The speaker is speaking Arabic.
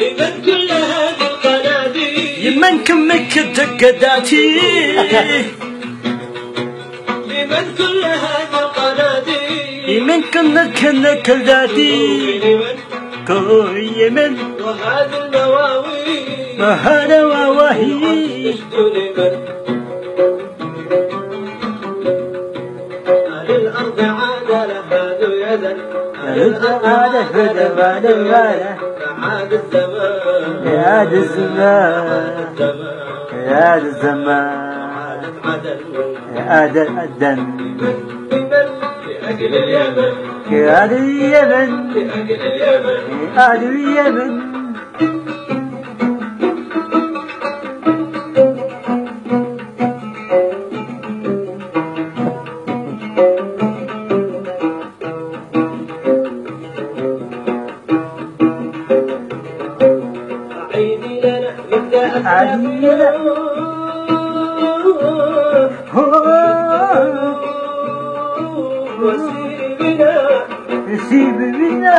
لمن كل هذه القناديل يمن كمك دقداتي لمن كل هذه القناديل يمن كنا كنا كلداتي لمن؟ كو يمن وهذه المواويل ما هذا لمن؟ الأرض عاد لها الأرض عاد بعد عاد الزمان يا ذا الزمان الزمان الزمان ذا الدم لأجل اليمن. يا ذا اليمن. لأجل اليمن. وسيري بنا سيب بنا